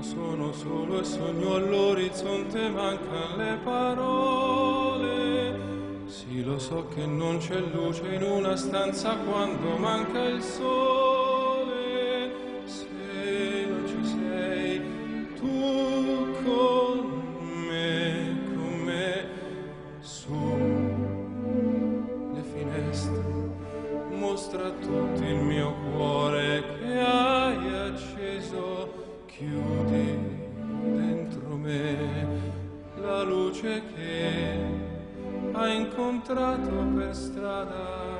Sono solo e sogno all'orizzonte, mancano le parole. Sì, lo so che non c'è luce in una stanza quando manca il sole. Luce che hai incontrato per strada.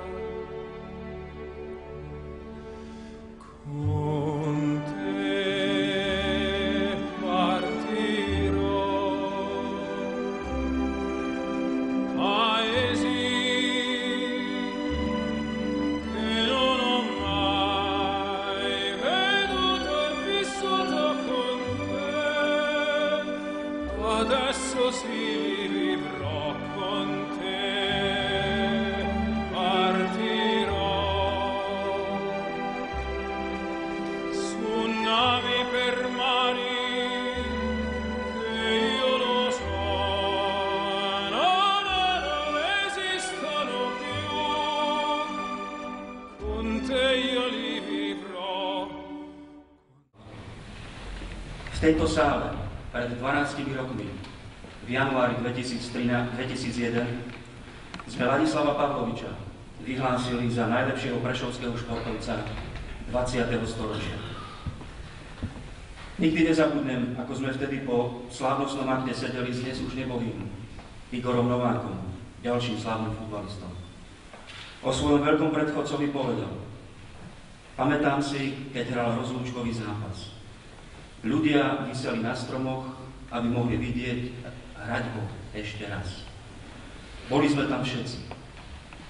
Tejto sále pred 12 rokmi, v januári 2013 2001, sme Ladislava Pavloviča vyhlásili za najlepšieho prešovského športovca 20. storočia. Nikdy nezabudnem, ako sme vtedy po slávnostnom akte sedeli s dnes už nebohým Igorom Novákom, ďalším slávnym futbalistom. O svojom veľkom predchodcovi povedal, pamätám si, keď hral rozlúčkový zápas. Ľudia vyseli na stromoch, aby mohli vidieť hrať ho ešte raz. Boli sme tam všetci.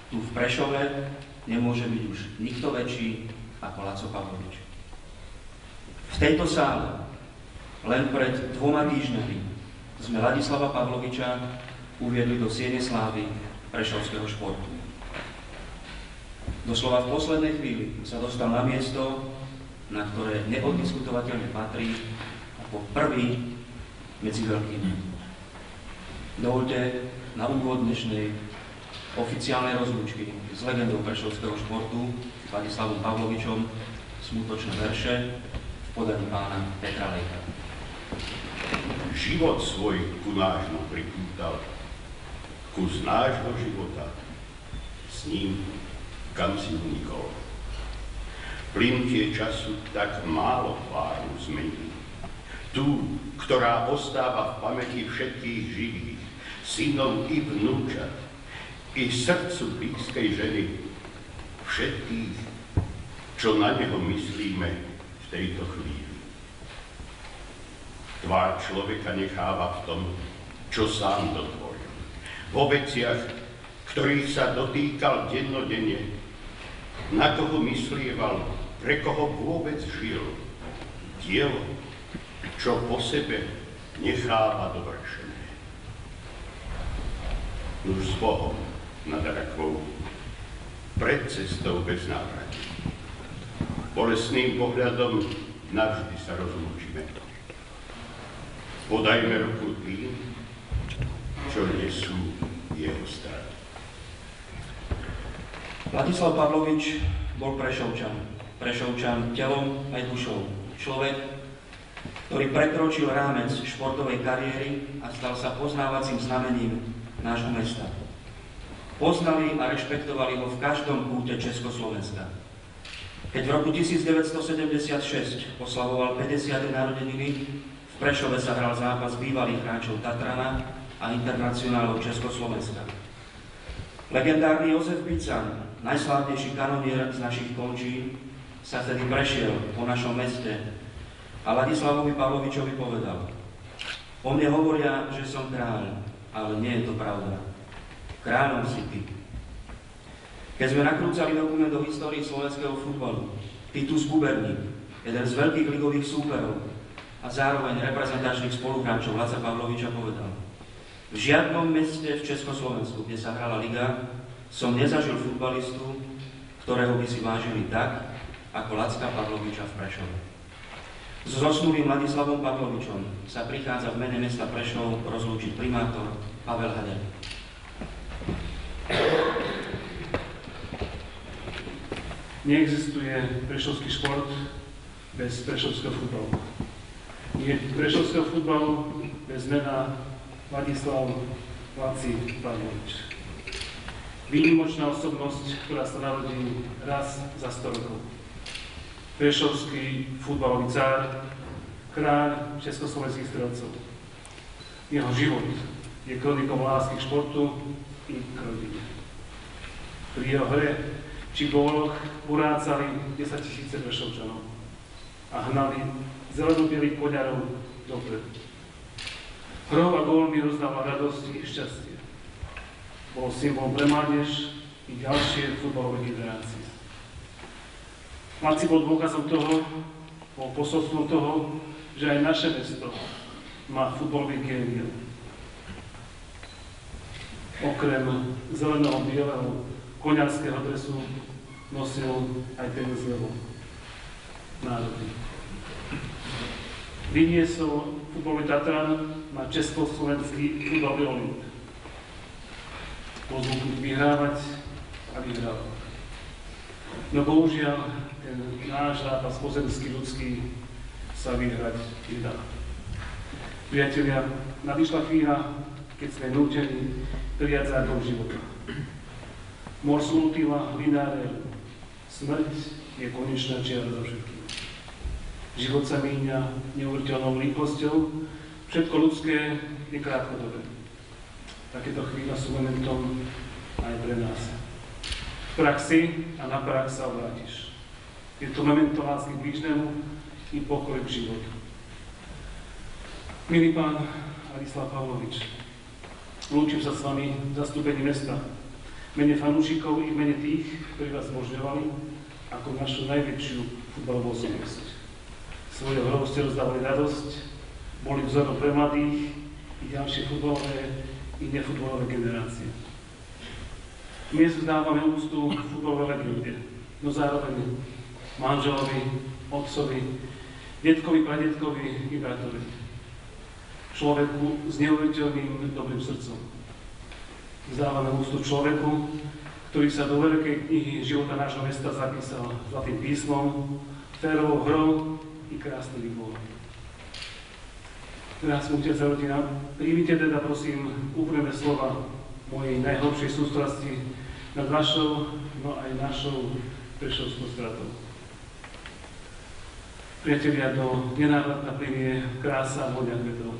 Tu v Prešove nemôže byť už nikto väčší ako Laco Pavlovič. V tejto sále len pred dvoma týždňami sme Ladislava Pavloviča uviedli do Siene slávy prešovského športu. Doslova v poslednej chvíli sa dostal na miesto, na ktoré neoddiskutovateľne patrí ako prvý medzi veľkými. Dovolte na úvod dnešnej oficiálnej rozlúčky s legendou prešovského športu Vladislavom Pavlovičom smutočné verše v podaní pána Petra Lejka. Život svoj ku nášmu pripútal, kus nášho života, s ním kam si unikol. Plynutie času tak málo tváru zmení. Tú, ktorá ostáva v pamäti všetkých živých, synov i vnúčat, i srdcu blízkej ženy, všetkých, čo na neho myslíme v tejto chvíli. Tvár človeka necháva v tom, čo sám dotvoril. V obeciach, ktorých sa dotýkal dennodenne, na koho myslieval, pre koho vôbec žil. Dielo, čo po sebe necháva dovršené. Už s Bohom nad rakvou, pred cestou bez návratu. Bolesným pohľadom navždy sa rozlúčime. Podajme ruku tým, čo nesú jeho straty. Vladislav Pavlovič bol Prešovčan. Prešovčan telom aj dušou. Človek, ktorý prekročil rámec športovej kariéry a stal sa poznávacím znamením nášho mesta. Poznali a rešpektovali ho v každom kúte Československa. Keď v roku 1976 oslavoval 50. narodeniny, v Prešove sa hral zápas bývalých hráčov Tatrana a internacionálov Československa. Legendárny Jozef Bican, najslávnejší kanonier z našich končí, sa vtedy prešiel po našom meste a Ladislavovi Pavlovičovi povedal O mne hovoria, že som kráľ, ale nie je to pravda. Kráľom si ty. Keď sme nakrúcali dokument o histórii slovenského futbalu, Titus Buberník, jeden z veľkých ligových súperov a zároveň reprezentačných spoluhráčov Laca Pavloviča povedal v žiadnom meste v Československu, kde sa hrala liga, som nezažil futbalistu, ktorého by si vážili tak, ako Lacka Pavloviča v Prešove. S zosnulým Ladislavom Pavlovičom sa prichádza v mene mesta Prešov rozlúčiť primátor Pavel Hader. Neexistuje prešovský šport bez prešovského futbalu. Nie prešovského futbalu bez mena Ladislav Laci Pavlovič. Výnimočná osobnosť, ktorá sa narodí raz za 100 rokov Prešovský futbalový cár, kráľ československých strelcov. Jeho život je kronikou lásky k športu i k rodine. Pri jeho hre či góloch urácali 10 tisíce Prešovčanov a hnali zelenobielých poňarov dopredu. Hrou a gólmi rozdával radosť i šťastie. Bol symbol pre mládež i ďalšie futbalové generácie. Laci bol dôkazom toho, bol posolstvom toho, že aj naše mesto má futbalový géniel. Okrem zeleného bieleho koňarského dresu nosil aj ten zlevo národy. Vyniesol futbalový Tatran na československý futbalový Olymp. Zvyknutý vyhrávať a vyhrávať. No bohužiaľ, ten náš zápas pozemský, ľudský sa vyhrať nedá. Priatelia, nadišla chvíľa, keď sme nútení prijať zákon života. Mors ultima lináre, smrť je konečná čiara za všetkým. Život sa míňa neuveriteľnou rýchlosťou, všetko ľudské je krátkodobé. Takéto chvíľa sú momentom aj pre nás. V praxi a na prax sa obrátiš. Je to memento lásky k blížnemu i pokoj k životu. Milý pán Ladislav Pavlovič, lúčim sa s vami v zastúpení mesta, mene fanúšikov i mene tých, ktorí vás zmožňovali ako našu najväčšiu futbalovú osobnosť. Svojou hrou ste rozdávali radosť, boli vzorom pre mladých i ďalšie futbalové i nefutbalové generácie. Dnes vzdávame ústu futbalovej legende, no zároveň manželovi, otcovi, detkovi, pradetkovi i bratovi. Človeku s neuveriteľným dobrým srdcom. Vzdávame ústu človeku, ktorý sa do veľkej knihy života nášho mesta zapísal zlatým písmom, férovou hrou i krásnym výbolom. Krásnu otec rodina, príjmite teda prosím úprimné slova mojej najhlbšej sústrasti nad vašou, no aj našou prešovskou stratou. Priatelia, do nenávratna plinie krása a voňa kvetov.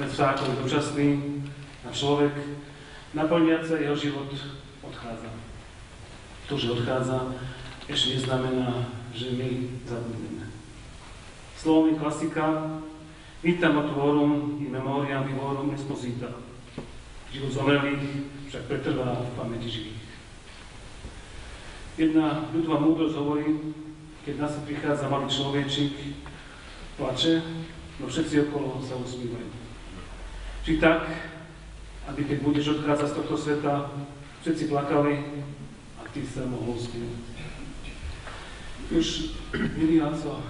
Veď zákon je dočasný a človek, naplniaca jeho život, odchádza. To, že odchádza, ešte neznamená, že my zabudneme. Slovami klasika Vitam otvorum i memoriam vivorum exposita. Život zomrelých však pretrvá v pamäti živých. Jedna ľudová múdrosť hovorí, keď nás prichádza malý človečík, plače, no všetci okolo sa usmívajú. Či tak, aby keď budeš odchádzať z tohto sveta, všetci plakali a ty sa mohol usmievať. Už, milý Aco,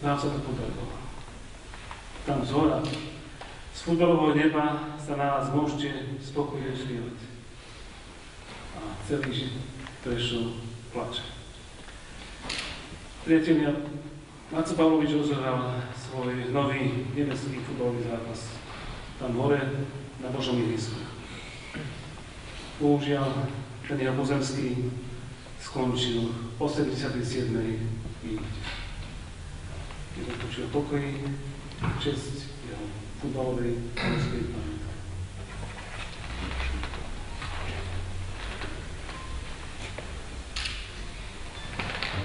nám sa to podarilo. Tam z hora, z futbalového neba sa na nás môžete spokojne usmievať. A celý Prešov plače. Priatelia, Maco Pavlovič rozohral svoj nový nebeský futbalový zápas. Tam hore na Božom ihrisku. Bohužiaľ, ten jeho pozemský skončil v 87. minúte. To počul pokoj, čest jeho futbalovej morskej pamäti.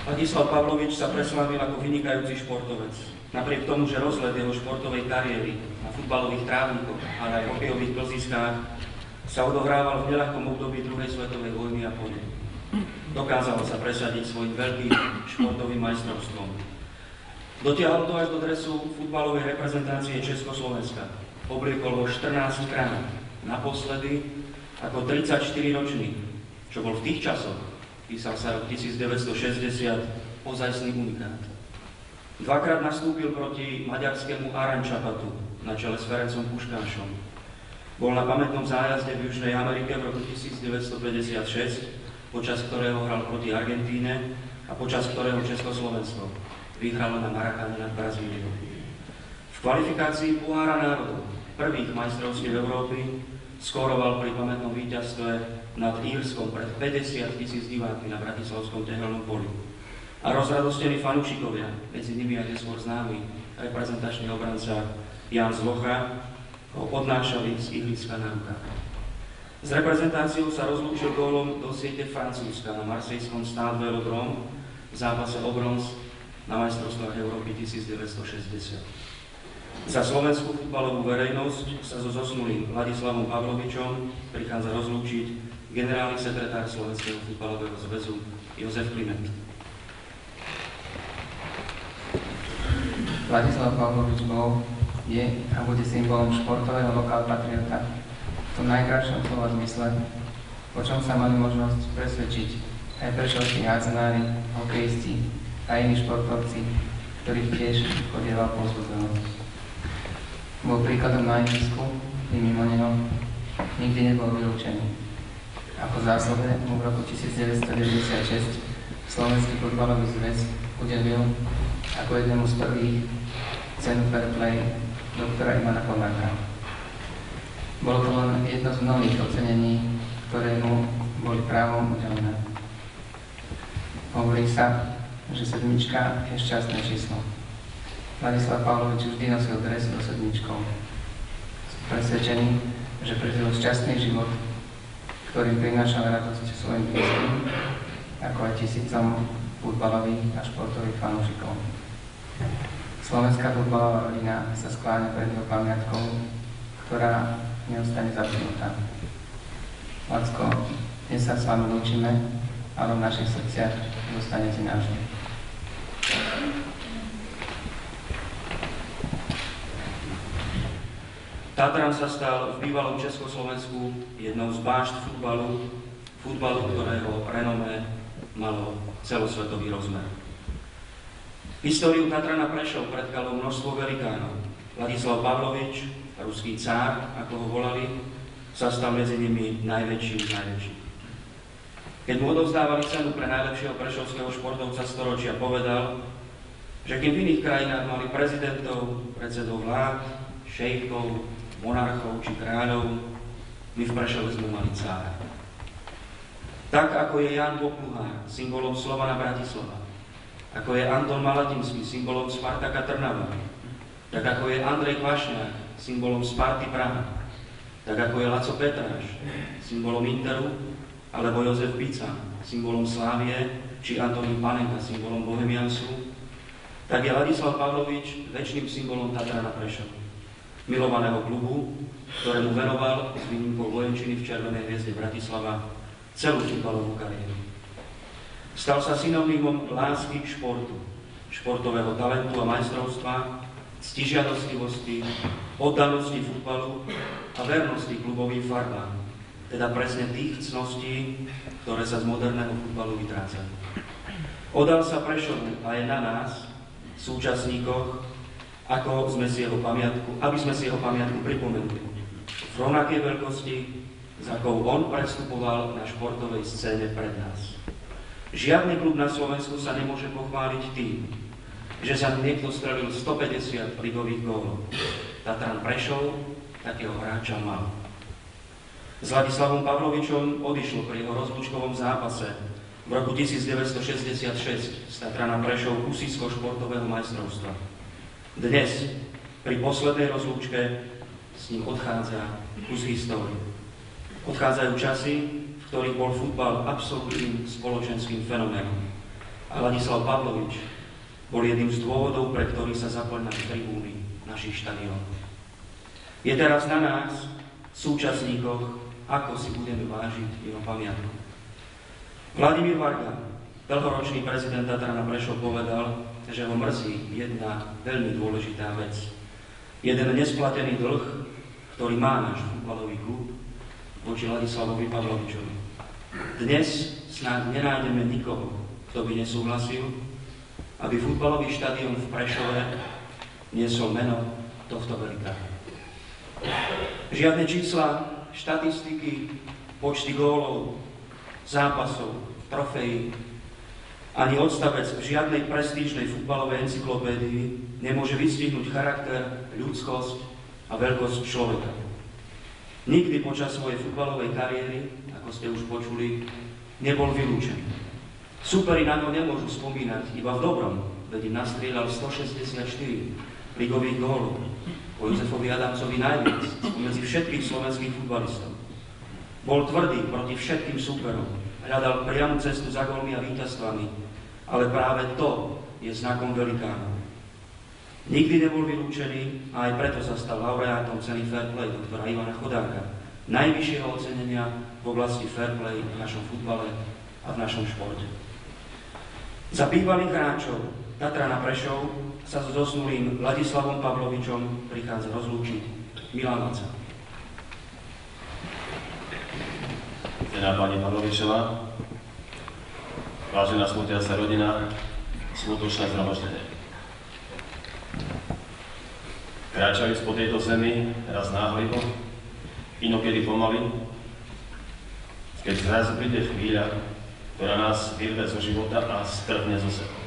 Ladislav Pavlovič sa preslávil ako vynikajúci športovec. Napriek tomu, že rozhled jeho športovej kariéry na futbalových trávnikoch, ale aj hokejových klziskách sa odohrával v neľahkom období druhej svetovej vojny a po Dokázalo sa presadiť svojim veľkým športovým majstrovstvom. Dotiahol to až do dresu futbalovej reprezentácie Československa. Obliekol ho 14 krát, naposledy ako 34 ročný, čo bol v tých časoch písal sa rok 1960, ozajstný unikát. Dvakrát nastúpil proti maďarskému Arančapatu na čele s Ferencom Puškášom. Bol na pamätnom zájazde v Južnej Amerike v roku 1956, počas ktorého hral proti Argentíne a počas ktorého Československo vyhralo na Marakáne nad Brazíliou. V kvalifikácii Pohára národov prvých majstrovstiev Európy skóroval pri pamätnom víťazstve nad Írskom pred 50 tisíc divákmi na Bratislavskom tehelnom poli. A rozradostení fanúšikovia, medzi nimi aj neskôr známy reprezentačný obranca Jan Zlocha ho odnášali z ihliska na rukách. S reprezentáciou sa rozlúčil gólom do siete Francúzska na marsejskom Stade Velodrom v zápase o bronz na majstrovstvách Európy 1960. Za slovenskú futbalovú verejnosť sa so zosnulým Vladislavom Pavlovičom prichádza rozlúčiť generálny sekretár Slovenského futbalového zväzu Jozef Kliment. Vladislav Pavlovič bol je a bude symbolom športového lokál patriota v tom najkrajšom slova zmysle, o čom sa mali možnosť presvedčiť aj prešovskí hádzanári, hokejisti a iní športovci, ktorých tiež chodieval pozbudzenosť. Bol príkladom na ihrisku i mimo neho, nikdy nebol vylúčený. Ako zásluhe mu v roku 1996 Slovenský futbalový zväz udelil ako jednému z prvých cenu Fair Play doktora Ivana Poláka. Bolo to len jedno z mnohých ocenení, ktoré mu boli právom udelené. Hovorí sa, že sedmička je šťastné číslo. Vladislav Pavlovič vždy nosil dres so sedmičkou. Presvedčený, že prežil šťastný život, ktorý prinášal radosť svojim blízkym, ako aj tisícom futbalových a športových fanúšikov. Slovenská futbalová rodina sa skláňa pred jeho pamiatkou, ktorá neostane zabudnutá. Lacko, dnes sa s vami lúčime, ale v našich srdciach zostanete navždy. Tatran sa stal v bývalom Československu jednou z bášt futbalu, futbalu, ktorého renomé malo celosvetový rozmer. Históriu Tatrana Prešov predkalo množstvo velikánov. Vladislav Pavlovič, ruský cár, ako ho volali, sa stal medzi nimi najväčší z najväčších. Keď mu odovzdávali cenu pre najlepšieho prešovského športovca storočia, povedal, že kým v iných krajinách mali prezidentov, predsedov vlád, šejkov, monarchov či kráľov, my v Prešove sme mali cára. Tak ako je Jan Bokluhár, symbolom Slovana Bratislava, ako je Anton Malatinský, symbolom Spartaka Trnava, tak ako je Andrej Kvašňák, symbolom Sparty Praha, tak ako je Laco Petráš, symbolom Interu, alebo Jozef Pica, symbolom Slávie, či Antonín Panenka, symbolom Bohemiansu, tak je Ladislav Pavlovič väčšným symbolom Tatrana Prešova, milovaného klubu, ktorému venoval s výnimkou vojenčiny v Červenej hviezde Bratislava celú futbalovú kariéru. Stal sa synonymom lásky k športu, športového talentu a majstrovstva, stižiadostivosti, oddanosti futbalu a vernosti klubovým farbám, teda presne tých cností, ktoré sa z moderného futbalu vytrácajú. Odal sa Prešovu a je na nás, súčasníkoch, ako sme si jeho pamiatku, aby sme si jeho pamiatku pripomenuli. V rovnakej veľkosti, s akou on prestupoval na športovej scéne pred nás. Žiadny klub na Slovensku sa nemôže pochváliť tým, že sa niekto strelil 150 ligových gólov. Tatran Prešov takého hráča mal. S Vladislavom Pavlovičom odišlo pri jeho rozlúčkovom zápase v roku 1966 z Tatrana Prešov kusisko športového majstrovstva. Dnes, pri poslednej rozlúčke, s ním odchádza kus histórie. Odchádzajú časy, ktorých bol futbal absolútnym spoločenským fenoménom. A Ladislav Pavlovič bol jedným z dôvodov, pre ktorý sa zaplňali tribúny našich štadiónov. Je teraz na nás, súčasníkoch, ako si budeme vážiť jeho pamiatku. Vladimír Varga, dlhoročný prezident Tatrana Prešov, povedal, že ho mrzí jedna veľmi dôležitá vec. Jeden nesplatený dlh, ktorý má náš futbalový klub voči Ladislavovi Pavlovičovi. Dnes snáď nenájdeme nikoho, kto by nesúhlasil, aby futbalový štadión v Prešove niesol meno tohto velikána. Žiadne čísla, štatistiky, počty gólov, zápasov, trofejí, ani odstavec v žiadnej prestížnej futbalovej encyklopédii nemôže vystihnúť charakter, ľudskosť a veľkosť človeka. Nikdy počas svojej futbalovej kariéry, ako ste už počuli, nebol vylúčený. Superi na to nemôžu spomínať iba v dobrom, veď im nastrieľal 164 ligových gólov. Po Jozefovi Adamcovi najviac medzi všetkých slovenských futbalistov. Bol tvrdý proti všetkým súperom, hľadal priamu cestu za gólmi a víťazstvami, ale práve to je znakom velikána. Nikdy nebol vylúčený a aj preto sa stal laureátom ceny Fair Play doktora Ivana Chodáka, najvyššieho ocenenia v oblasti Fair Play v našom futbale a v našom športe. Za bývalých hráčov Tatrana Prešov sa so zosnulým Vladislavom Pavlovičom prichádza rozlúčiť Milan Laca. Cená pani Pavlovičová, vážená smutiaca rodina, smutočné zhromaždenie. Kráčajúc po tejto zemi, raz náhlivo, inokedy pomaly, keď zrazu príde chvíľa, ktorá nás vyrve zo života a strhne zo sebou.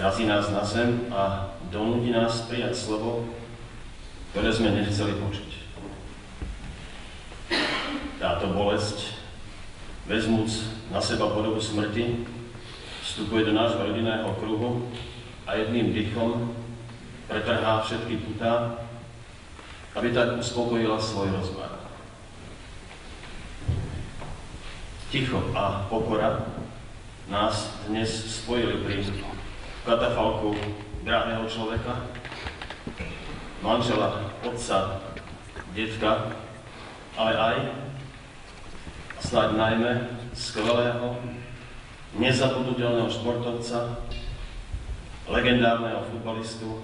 Zrazí nás na zem a donúdi nás prijať slovo, ktoré sme nechceli počuť. Táto bolesť vezmúc na seba podobu smrti, vstupuje do nášho rodinného kruhu a jedným dýchom pretrhá všetky putá, aby tak uspokojila svoj rozmar. Ticho a pokora nás dnes spojili pri katafalku drahého človeka, manžela, otca, detka, ale aj snáď najmä skvelého, nezabudnutelného športovca, legendárneho futbalistu,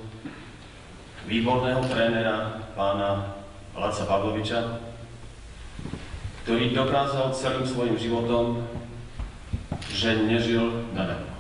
výborného trénera pána Laca Pavloviča, ktorý dokázal celým svojim životom, že nežil nadarmo.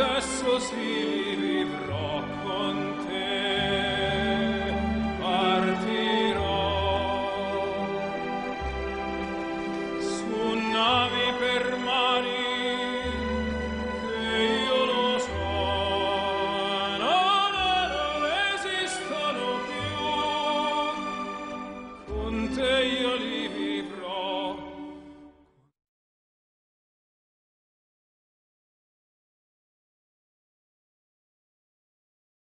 adesso si vivrò